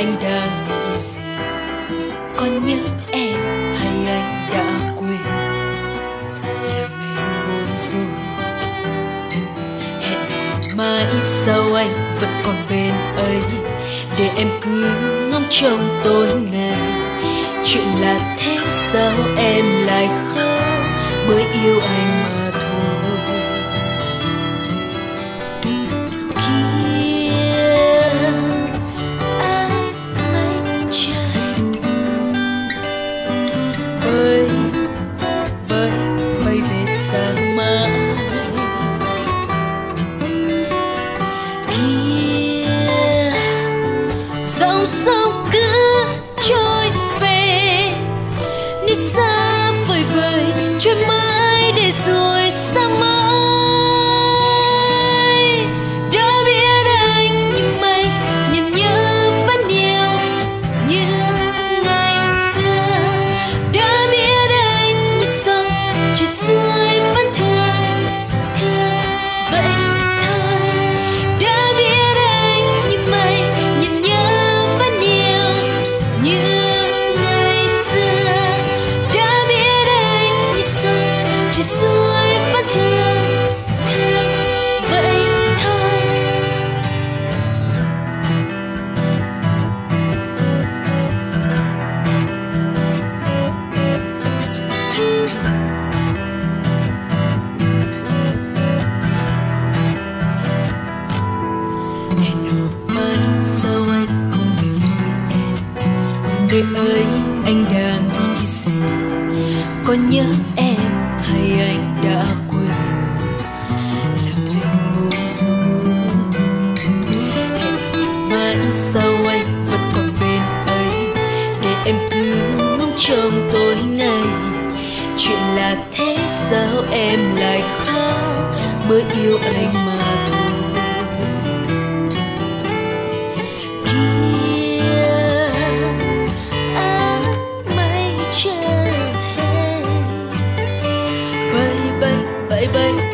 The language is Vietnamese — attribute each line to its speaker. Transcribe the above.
Speaker 1: anh đang nghĩ gì? Còn nhớ em hay anh đã quên? Là mình bối rối hẹn hò mãi sau anh vẫn còn bên ấy. Để em cứ ngóng trông tối ngày chuyện là thế sao em lại khóc bởi yêu anh mà dòng sông cứ trôi đời ơi anh đang nghĩ gì? Có nhớ em hay anh đã quên? Làm anh buồn xuống mãi sao anh vẫn còn bên ấy? Để em cứ ngóng trông tối ngày chuyện là thế sao em lại khóc mới yêu anh mà thôi. Baby.